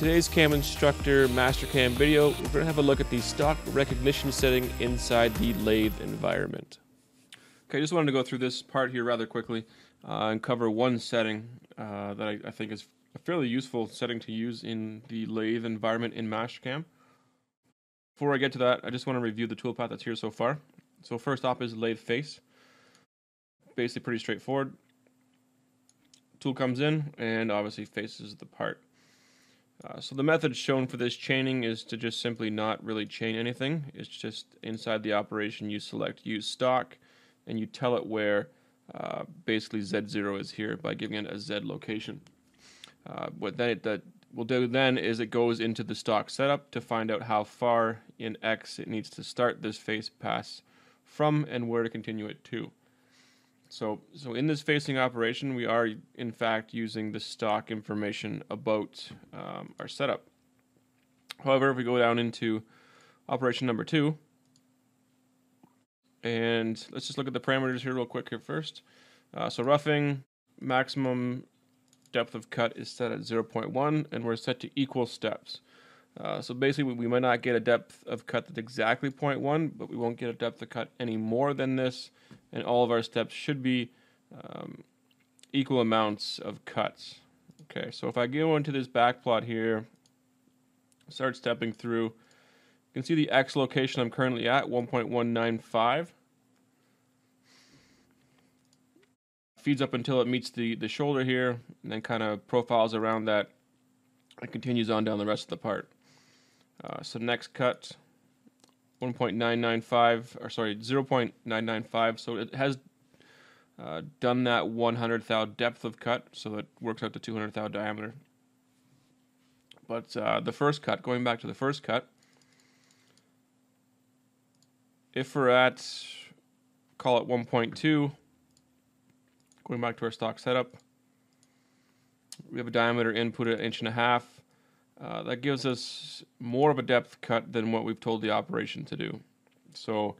today's cam instructor Mastercam video, we're going to have a look at the stock recognition setting inside the lathe environment. Okay, I just wanted to go through this part here rather quickly uh, and cover one setting uh, that I, I, think is a fairly useful setting to use in the lathe environment in Mastercam. Before I get to that, I just want to review the toolpath that's here so far. So first off is lathe face. Basically pretty straightforward. Tool comes in and obviously faces the part. Uh, so the method shown for this chaining is to just simply not really chain anything. It's just inside the operation you select use stock and you tell it where uh, basically Z0 is here by giving it a Z location. Uh, what then it that will do then is it goes into the stock setup to find out how far in X it needs to start this face pass from and where to continue it to. So, so in this facing operation, we are in fact using the stock information about um, our setup. However, if we go down into operation number two, and let's just look at the parameters here real quick here first. Uh, so roughing, maximum depth of cut is set at 0.1, and we're set to equal steps. Uh, so basically, we, might not get a depth of cut that's exactly 0.1, but we won't get a depth of cut any more than this, and all of our steps should be um, equal amounts of cuts. Okay, so if I go into this back plot here, start stepping through, you can see the X location I'm currently at, 1.195. Feeds up until it meets the, the shoulder here, and then kind of profiles around that and continues on down the rest of the part. Uh, so next cut, 1.995, or sorry, 0.995. So it has uh, done that 100 thou depth of cut, so it works out to 200 thou diameter. But uh, the first cut, going back to the first cut, if we're at, call it 1.2, going back to our stock setup, we have a diameter input at inch and a half, uh, that gives us more of a depth cut than what we've told the operation to do. So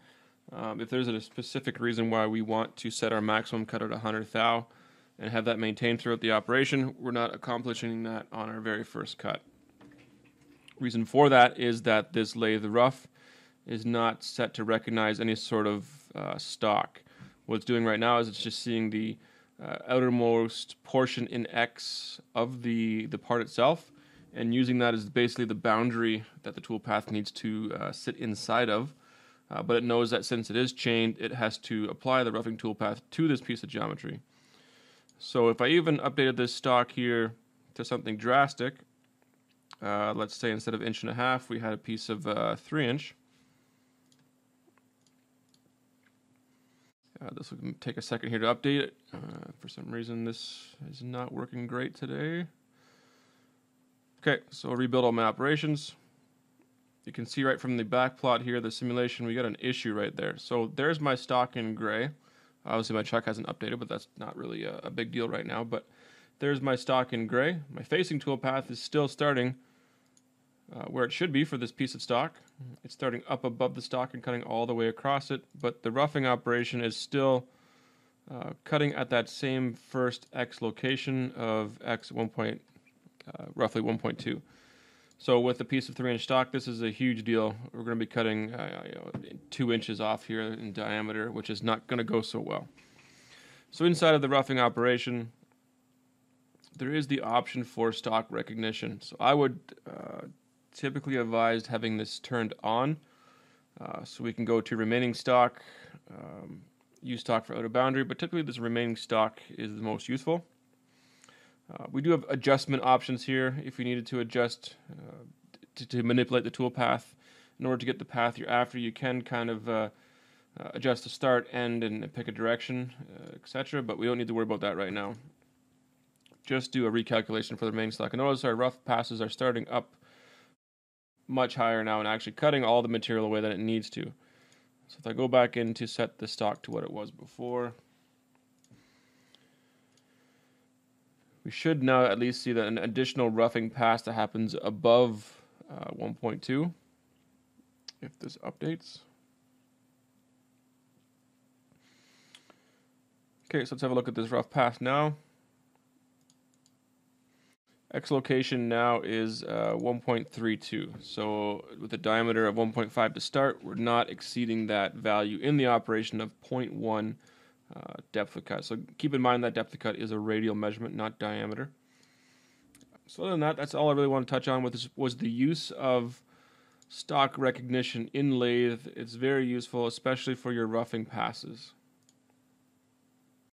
um, if there's a specific reason why we want to set our maximum cut at 100 thou and have that maintained throughout the operation, we're not accomplishing that on our very first cut. Reason for that is that this lathe rough is not set to recognize any sort of uh, stock. What it's doing right now is it's just seeing the uh, outermost portion in X of the, the part itself and using that as basically the boundary that the toolpath needs to uh, sit inside of. Uh, but it knows that since it is chained, it has to apply the roughing toolpath to this piece of geometry. So if I even updated this stock here to something drastic, uh, let's say instead of inch and a half, we had a piece of uh, three inch. Uh, this will take a second here to update it. Uh, for some reason, this is not working great today. Okay, so rebuild all my operations. You can see right from the back plot here, the simulation, we got an issue right there. So there's my stock in gray. Obviously my chuck hasn't updated, but that's not really a, a big deal right now. But there's my stock in gray. My facing tool path is still starting uh, where it should be for this piece of stock. It's starting up above the stock and cutting all the way across it, but the roughing operation is still uh, cutting at that same first X location of X 1.0 uh, roughly 1.2. So with a piece of three inch stock, this is a huge deal. We're going to be cutting uh, you know, two inches off here in diameter, which is not going to go so well. So inside of the roughing operation, there is the option for stock recognition. So I would uh, typically advise having this turned on. Uh, so we can go to remaining stock, um, use stock for outer boundary, but typically this remaining stock is the most useful. Uh, we do have adjustment options here if you needed to adjust uh, to, to, manipulate the tool path. In order to get the path you're after, you can kind of uh, uh adjust the start, end, and pick a direction, uh, etc. But we don't need to worry about that right now. Just do a recalculation for the remaining stock. And notice our rough passes are starting up much higher now and actually cutting all the material away that it needs to. So if I go back in to set the stock to what it was before, we should now at least see that an additional roughing pass that happens above uh, 1.2 if this updates. Okay, so let's have a look at this rough pass now. X location now is uh, 1.32. So with a diameter of 1.5 to start, we're not exceeding that value in the operation of 0.1 uh, depth of cut. So keep in mind that depth of cut is a radial measurement, not diameter. So other than that, that's all I really want to touch on with this was the use of stock recognition in lathe. It's very useful, especially for your roughing passes.